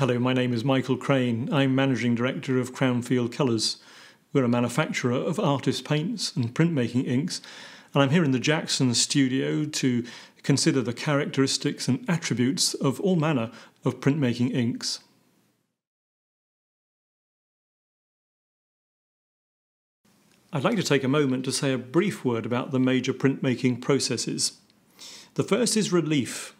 Hello, my name is Michael Craine. I'm Managing Director of Cranfield Colours. We're a manufacturer of artist paints and printmaking inks, and I'm here in the Jackson studio to consider the characteristics and attributes of all manner of printmaking inks. I'd like to take a moment to say a brief word about the major printmaking processes. The first is relief,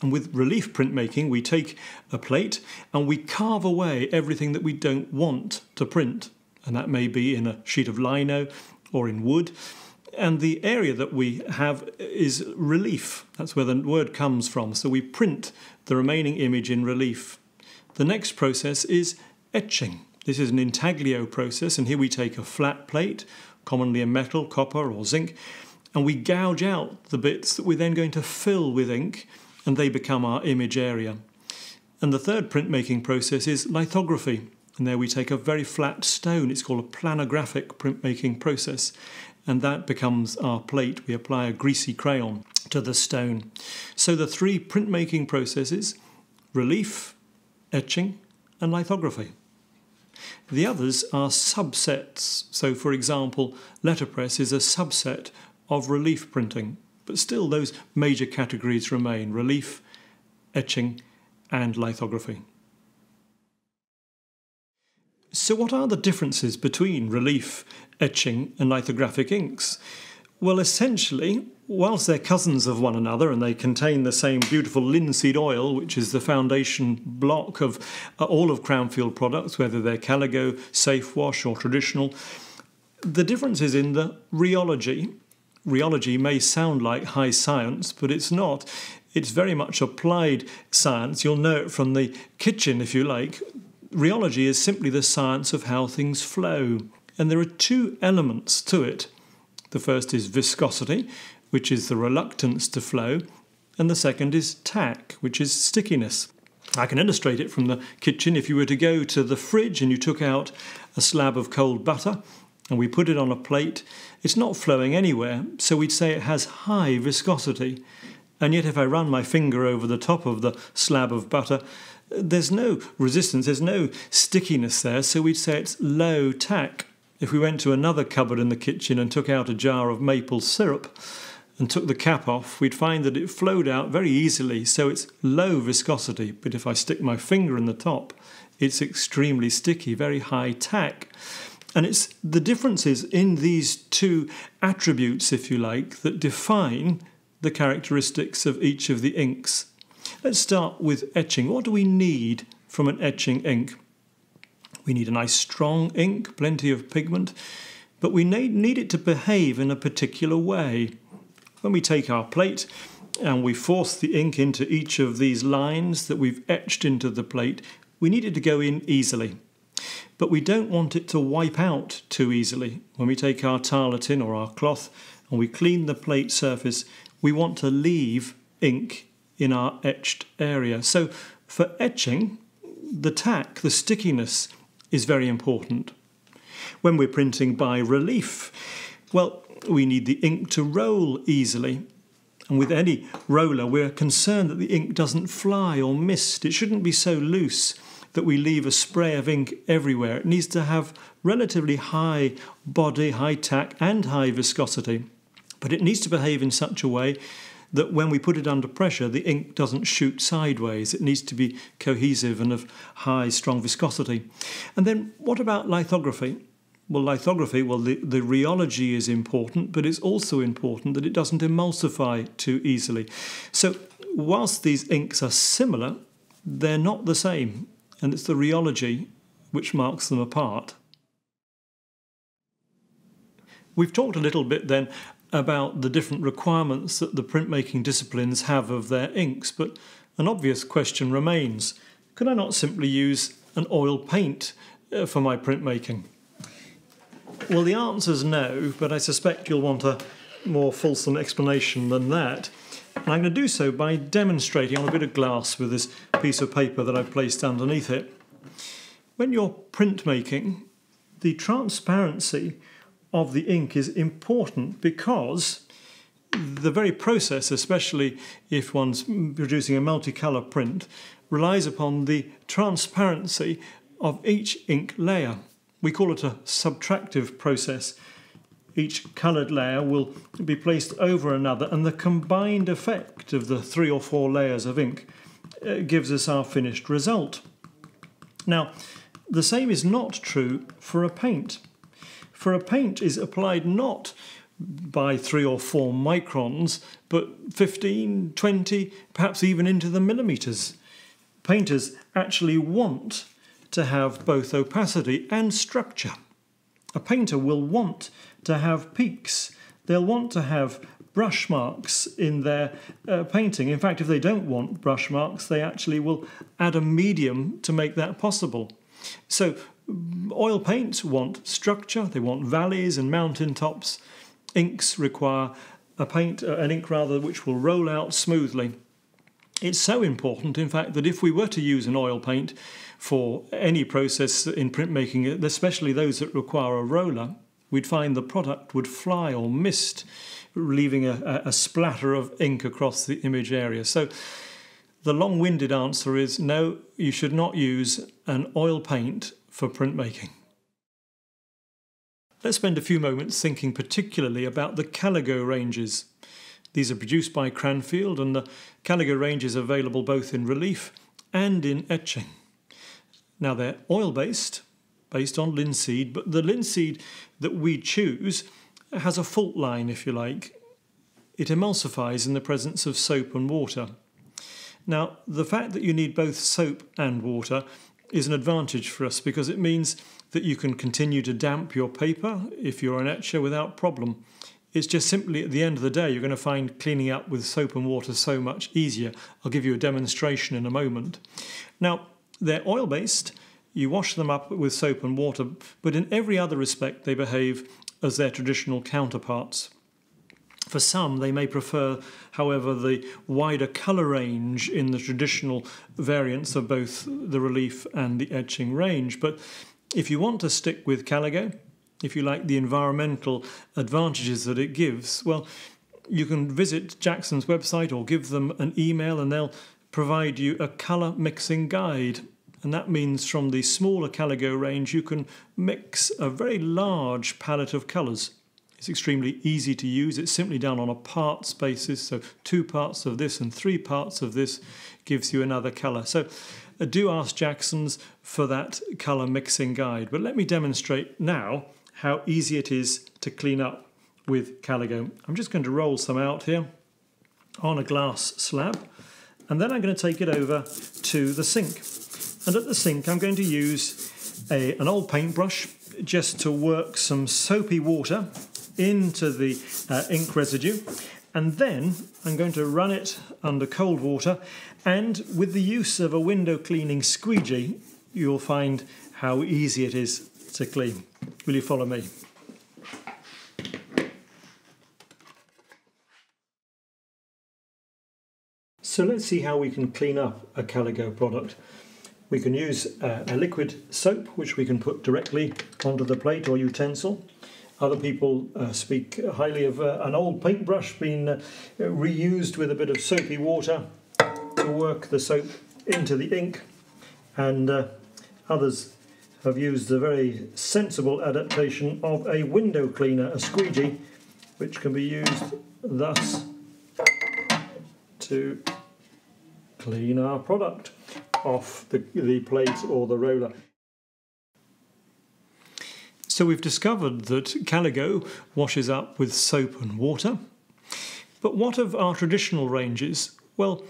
and with relief printmaking, we take a plate and we carve away everything that we don't want to print. And that may be in a sheet of lino or in wood. And the area that we have is relief. That's where the word comes from. So we print the remaining image in relief. The next process is etching. This is an intaglio process, and here we take a flat plate, commonly a metal, copper, or zinc, and we gouge out the bits that we're then going to fill with ink and they become our image area. And the third printmaking process is lithography. And there we take a very flat stone, it's called a planographic printmaking process, and that becomes our plate. We apply a greasy crayon to the stone. So the three printmaking processes relief, etching, and lithography. The others are subsets. So, for example, letterpress is a subset of relief printing. But still, those major categories remain relief, etching, and lithography. So, what are the differences between relief, etching, and lithographic inks? Well, essentially, whilst they're cousins of one another and they contain the same beautiful linseed oil, which is the foundation block of uh, all of Cranfield products, whether they're Caligo, Safe Wash, or traditional, the difference is in the rheology rheology may sound like high science, but it's not. It's very much applied science. You'll know it from the kitchen, if you like. Rheology is simply the science of how things flow. And there are two elements to it. The first is viscosity, which is the reluctance to flow, and the second is tack, which is stickiness. I can illustrate it from the kitchen. If you were to go to the fridge and you took out a slab of cold butter and we put it on a plate, it's not flowing anywhere, so we'd say it has high viscosity. And yet, if I run my finger over the top of the slab of butter, there's no resistance, there's no stickiness there, so we'd say it's low tack. If we went to another cupboard in the kitchen and took out a jar of maple syrup and took the cap off, we'd find that it flowed out very easily, so it's low viscosity. But if I stick my finger in the top, it's extremely sticky, very high tack. And it's the differences in these two attributes, if you like, that define the characteristics of each of the inks. Let's start with etching. What do we need from an etching ink? We need a nice strong ink, plenty of pigment, but we need it to behave in a particular way. When we take our plate and we force the ink into each of these lines that we've etched into the plate, we need it to go in easily but we don't want it to wipe out too easily. When we take our tarlatan or our cloth and we clean the plate surface, we want to leave ink in our etched area. So for etching, the tack, the stickiness is very important. When we're printing by relief, well, we need the ink to roll easily. And with any roller, we're concerned that the ink doesn't fly or mist. It shouldn't be so loose that we leave a spray of ink everywhere. It needs to have relatively high body, high tack, and high viscosity. But it needs to behave in such a way that when we put it under pressure, the ink doesn't shoot sideways. It needs to be cohesive and of high, strong viscosity. And then what about lithography? Well, lithography, well, the, the rheology is important, but it's also important that it doesn't emulsify too easily. So, whilst these inks are similar, they're not the same and it's the rheology which marks them apart. We've talked a little bit then about the different requirements that the printmaking disciplines have of their inks, but an obvious question remains could I not simply use an oil paint uh, for my printmaking? Well, the answer is no, but I suspect you'll want a more fulsome explanation than that. And I'm going to do so by demonstrating on a bit of glass with this piece of paper that I've placed underneath it. When you're printmaking, the transparency of the ink is important because the very process, especially if one's producing a multicolour print, relies upon the transparency of each ink layer. We call it a subtractive process. Each coloured layer will be placed over another, and the combined effect of the three or four layers of ink uh, gives us our finished result. Now, the same is not true for a paint. For a paint is applied not by three or four microns, but 15, 20, perhaps even into the millimetres. Painters actually want to have both opacity and structure. A painter will want to have peaks. They'll want to have brush marks in their uh, painting. In fact, if they don't want brush marks, they actually will add a medium to make that possible. So, oil paints want structure, they want valleys and mountain tops. Inks require a paint, uh, an ink rather, which will roll out smoothly. It's so important, in fact, that if we were to use an oil paint for any process in printmaking, especially those that require a roller, we'd find the product would fly or mist, leaving a, a splatter of ink across the image area. So the long winded answer is no, you should not use an oil paint for printmaking. Let's spend a few moments thinking particularly about the Caligo ranges. These are produced by Cranfield, and the Caligo range is available both in relief and in etching. Now, they're oil based, based on linseed, but the linseed that we choose has a fault line, if you like. It emulsifies in the presence of soap and water. Now, the fact that you need both soap and water is an advantage for us because it means that you can continue to damp your paper if you're an etcher without problem. It's just simply at the end of the day, you're going to find cleaning up with soap and water so much easier. I'll give you a demonstration in a moment. Now, they're oil based. You wash them up with soap and water, but in every other respect, they behave as their traditional counterparts. For some, they may prefer, however, the wider colour range in the traditional variants of both the relief and the etching range. But if you want to stick with Caligo, if you like the environmental advantages that it gives, well, you can visit Jackson's website or give them an email and they'll provide you a colour mixing guide. And that means from the smaller Caligo range, you can mix a very large palette of colours. It's extremely easy to use. It's simply done on a parts basis. So, two parts of this and three parts of this gives you another colour. So, uh, do ask Jackson's for that colour mixing guide. But let me demonstrate now how easy it is to clean up with Caligo. I'm just going to roll some out here on a glass slab and then I'm going to take it over to the sink. And at the sink I'm going to use a, an old paintbrush just to work some soapy water into the uh, ink residue and then I'm going to run it under cold water and with the use of a window cleaning squeegee you'll find how easy it is to clean. Will you follow me? So let's see how we can clean up a Caligo product. We can use uh, a liquid soap which we can put directly onto the plate or utensil. Other people uh, speak highly of uh, an old paintbrush being uh, reused with a bit of soapy water to work the soap into the ink, and uh, others have used a very sensible adaptation of a window cleaner, a squeegee, which can be used thus to clean our product off the, the plate or the roller. So we've discovered that Caligo washes up with soap and water. But what of our traditional ranges? Well,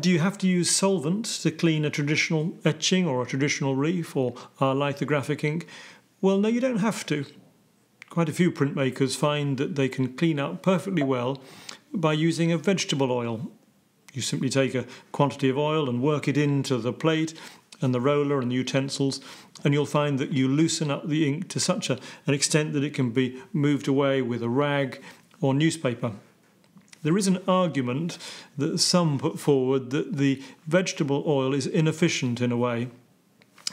do you have to use solvent to clean a traditional etching or a traditional reef or our lithographic ink? Well, no, you don't have to. Quite a few printmakers find that they can clean up perfectly well by using a vegetable oil. You simply take a quantity of oil and work it into the plate and the roller and the utensils, and you'll find that you loosen up the ink to such a, an extent that it can be moved away with a rag or newspaper. There is an argument that some put forward that the vegetable oil is inefficient in a way,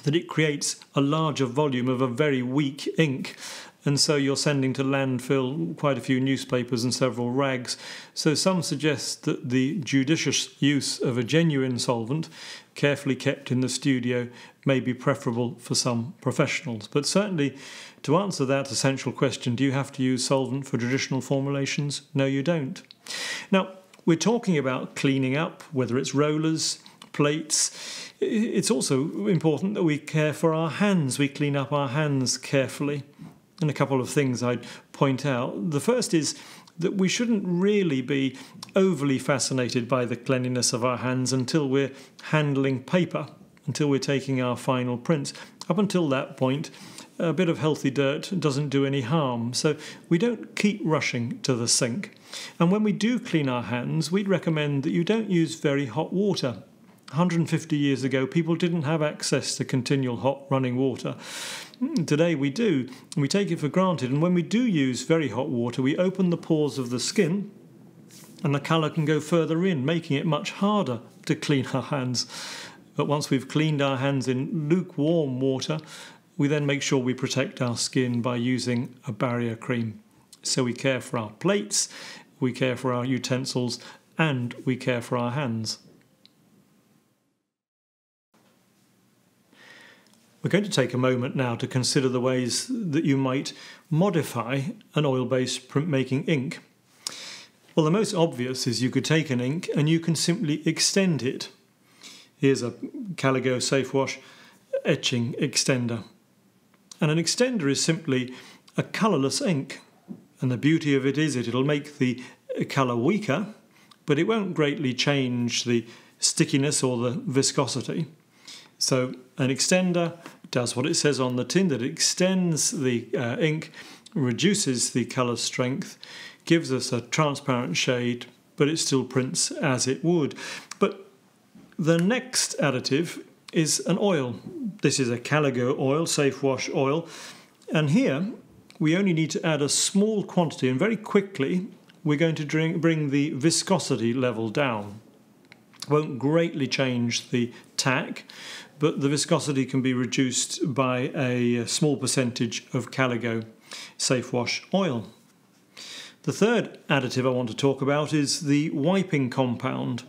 that it creates a larger volume of a very weak ink, and so you're sending to landfill quite a few newspapers and several rags. So some suggest that the judicious use of a genuine solvent, carefully kept in the studio, may be preferable for some professionals. But certainly, to answer that essential question, do you have to use solvent for traditional formulations? No, you don't. Now, we're talking about cleaning up, whether it's rollers, plates. It's also important that we care for our hands. We clean up our hands carefully. And a couple of things I'd point out. The first is that we shouldn't really be overly fascinated by the cleanliness of our hands until we're handling paper, until we're taking our final prints. Up until that point, a bit of healthy dirt doesn't do any harm, so we don't keep rushing to the sink. And when we do clean our hands, we'd recommend that you don't use very hot water. 150 years ago, people didn't have access to continual hot running water. Today we do, and we take it for granted. And when we do use very hot water, we open the pores of the skin, and the colour can go further in, making it much harder to clean our hands. But once we've cleaned our hands in lukewarm water, we then make sure we protect our skin by using a barrier cream. So we care for our plates, we care for our utensils, and we care for our hands. We're going to take a moment now to consider the ways that you might modify an oil based printmaking ink. Well, the most obvious is you could take an ink and you can simply extend it. Here's a Caligo Safe Wash etching extender. And an extender is simply a colourless ink. And the beauty of it is it, it'll make the colour weaker, but it won't greatly change the stickiness or the viscosity. So an extender does what it says on the tin that it extends the uh, ink, reduces the colour strength, gives us a transparent shade, but it still prints as it would. But the next additive is an oil. This is a Caligo oil, safe wash oil. And here we only need to add a small quantity and very quickly we're going to drink, bring the viscosity level down. Won't greatly change the tack, but the viscosity can be reduced by a small percentage of Caligo Safe Wash oil. The third additive I want to talk about is the wiping compound.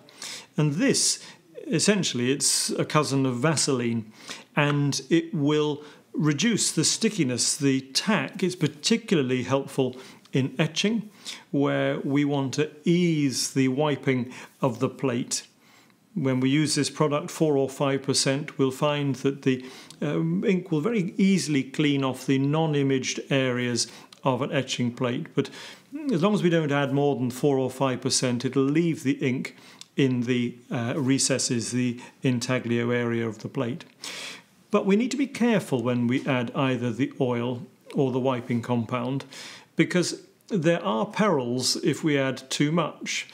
And this, essentially, it's a cousin of Vaseline, and it will reduce the stickiness, the tack. It's particularly helpful in etching, where we want to ease the wiping of the plate when we use this product, 4 or 5%, we'll find that the um, ink will very easily clean off the non imaged areas of an etching plate. But as long as we don't add more than 4 or 5%, it'll leave the ink in the uh, recesses, the intaglio area of the plate. But we need to be careful when we add either the oil or the wiping compound because there are perils if we add too much.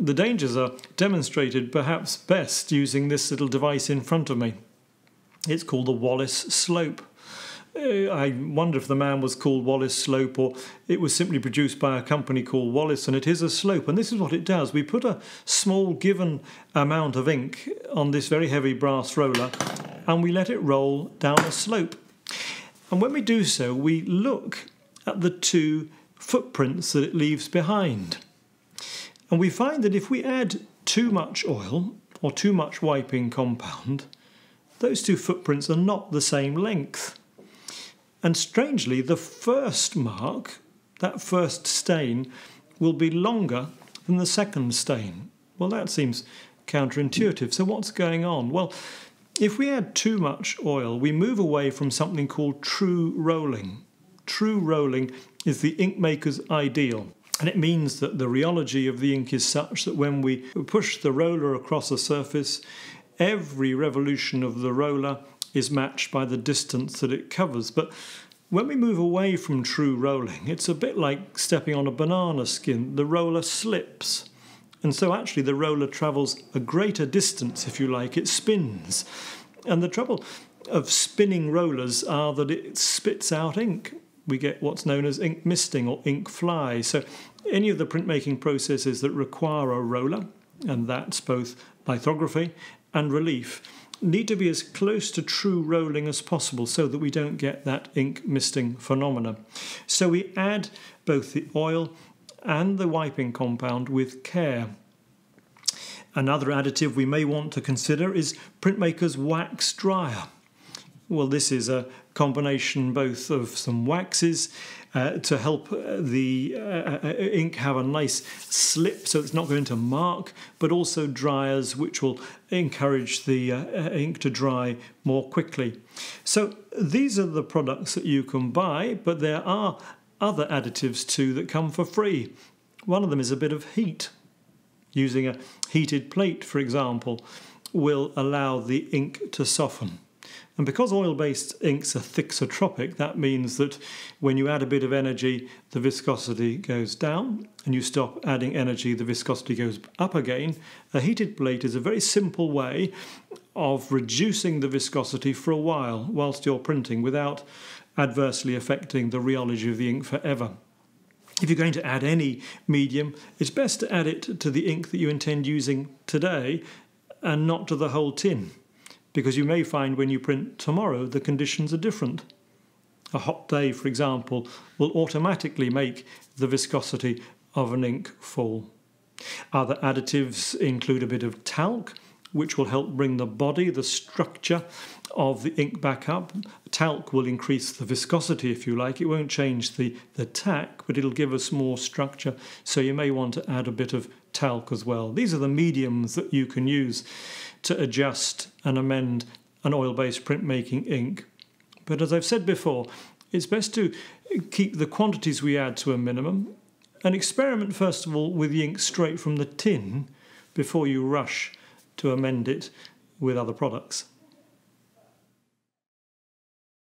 The dangers are demonstrated perhaps best using this little device in front of me. It's called the Wallace Slope. Uh, I wonder if the man was called Wallace Slope or it was simply produced by a company called Wallace, and it is a slope. And this is what it does we put a small given amount of ink on this very heavy brass roller and we let it roll down a slope. And when we do so, we look at the two footprints that it leaves behind. And we find that if we add too much oil or too much wiping compound, those two footprints are not the same length. And strangely, the first mark, that first stain, will be longer than the second stain. Well, that seems counterintuitive. So, what's going on? Well, if we add too much oil, we move away from something called true rolling. True rolling is the ink maker's ideal. And it means that the rheology of the ink is such that when we push the roller across a surface, every revolution of the roller is matched by the distance that it covers. But when we move away from true rolling, it's a bit like stepping on a banana skin. The roller slips. And so actually the roller travels a greater distance, if you like, it spins. And the trouble of spinning rollers are that it spits out ink we get what's known as ink misting or ink fly. So any of the printmaking processes that require a roller, and that's both lithography and relief, need to be as close to true rolling as possible so that we don't get that ink misting phenomena. So we add both the oil and the wiping compound with care. Another additive we may want to consider is Printmaker's Wax Dryer. Well, this is a combination both of some waxes uh, to help uh, the uh, uh, ink have a nice slip so it's not going to mark, but also dryers which will encourage the uh, uh, ink to dry more quickly. So these are the products that you can buy, but there are other additives too that come for free. One of them is a bit of heat. Using a heated plate, for example, will allow the ink to soften. And because oil based inks are thixotropic, that means that when you add a bit of energy, the viscosity goes down, and you stop adding energy, the viscosity goes up again. A heated plate is a very simple way of reducing the viscosity for a while whilst you're printing without adversely affecting the rheology of the ink forever. If you're going to add any medium, it's best to add it to the ink that you intend using today and not to the whole tin because you may find when you print tomorrow the conditions are different. A hot day, for example, will automatically make the viscosity of an ink fall. Other additives include a bit of talc, which will help bring the body, the structure of the ink back up. Talc will increase the viscosity, if you like. It won't change the, the tack, but it'll give us more structure. So you may want to add a bit of talc as well. These are the mediums that you can use to adjust and amend an oil based printmaking ink. But as I've said before, it's best to keep the quantities we add to a minimum and experiment first of all with the ink straight from the tin before you rush to amend it with other products.